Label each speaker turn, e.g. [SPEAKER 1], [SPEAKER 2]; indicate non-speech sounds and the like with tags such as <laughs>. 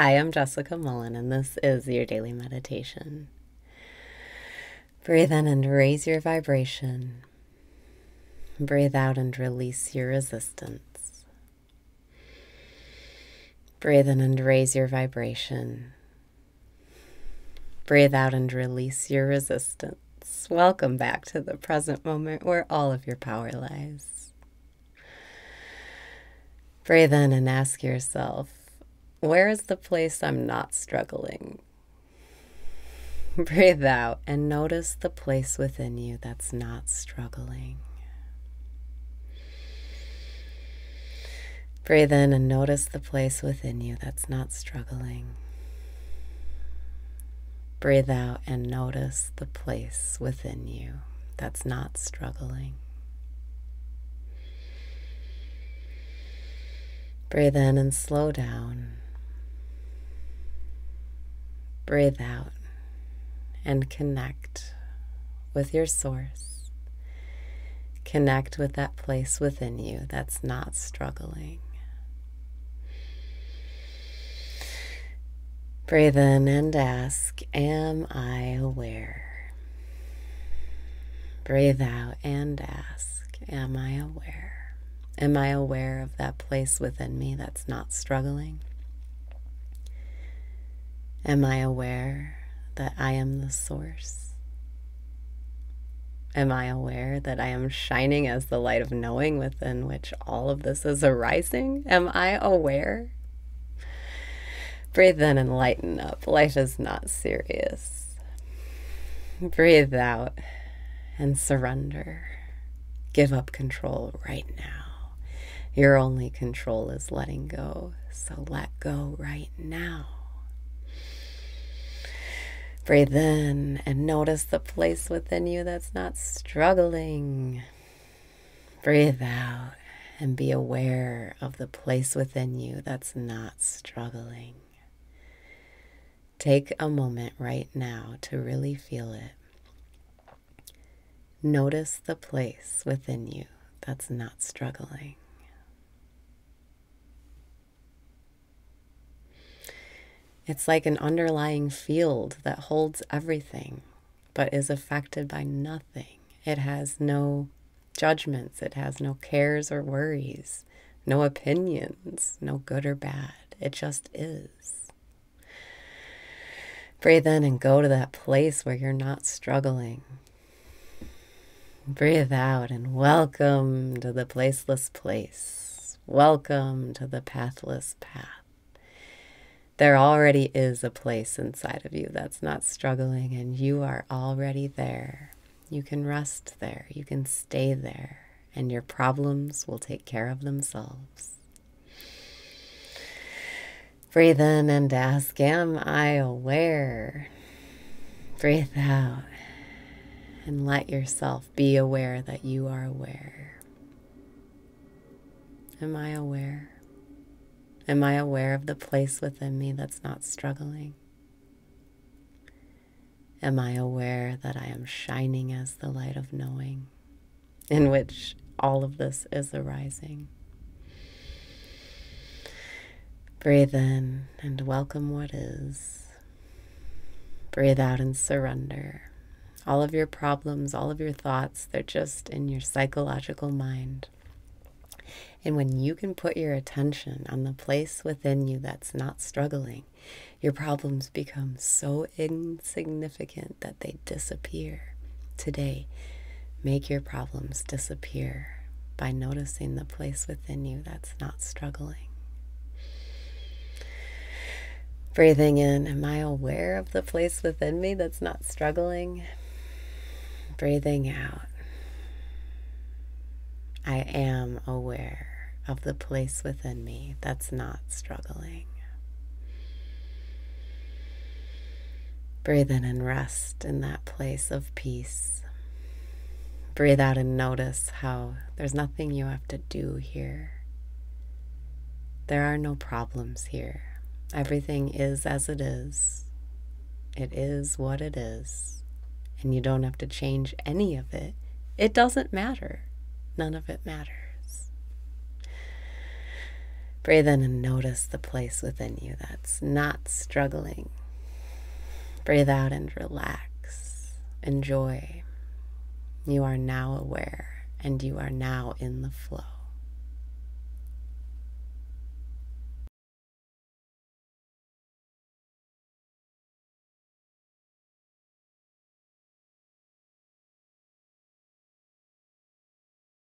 [SPEAKER 1] I am Jessica Mullen, and this is your daily meditation. Breathe in and raise your vibration. Breathe out and release your resistance. Breathe in and raise your vibration. Breathe out and release your resistance. Welcome back to the present moment where all of your power lies. Breathe in and ask yourself, where is the place I'm not struggling? <laughs> Breathe out and notice the place within you that's not struggling. Breathe in and notice the place within you that's not struggling. Breathe out and notice the place within you that's not struggling. Breathe in and slow down. Breathe out and connect with your source. Connect with that place within you that's not struggling. Breathe in and ask, Am I aware? Breathe out and ask, Am I aware? Am I aware of that place within me that's not struggling? Am I aware that I am the source? Am I aware that I am shining as the light of knowing within which all of this is arising? Am I aware? Breathe in and lighten up. Life is not serious. Breathe out and surrender. Give up control right now. Your only control is letting go, so let go right now. Breathe in and notice the place within you that's not struggling. Breathe out and be aware of the place within you that's not struggling. Take a moment right now to really feel it. Notice the place within you that's not struggling. It's like an underlying field that holds everything but is affected by nothing. It has no judgments, it has no cares or worries, no opinions, no good or bad. It just is. Breathe in and go to that place where you're not struggling. Breathe out and welcome to the placeless place. Welcome to the pathless path there already is a place inside of you that's not struggling, and you are already there. You can rest there, you can stay there, and your problems will take care of themselves. Breathe in and ask, Am I aware? Breathe out and let yourself be aware that you are aware. Am I aware? Am I aware of the place within me that's not struggling? Am I aware that I am shining as the light of knowing in which all of this is arising? Breathe in and welcome what is. Breathe out and surrender. All of your problems, all of your thoughts, they're just in your psychological mind. And when you can put your attention on the place within you that's not struggling, your problems become so insignificant that they disappear. Today, make your problems disappear by noticing the place within you that's not struggling. Breathing in, am I aware of the place within me that's not struggling? Breathing out, I am aware of the place within me that's not struggling. Breathe in and rest in that place of peace. Breathe out and notice how there's nothing you have to do here. There are no problems here. Everything is as it is. It is what it is. And you don't have to change any of it. It doesn't matter none of it matters. Breathe in and notice the place within you that's not struggling. Breathe out and relax. Enjoy. You are now aware and you are now in the flow.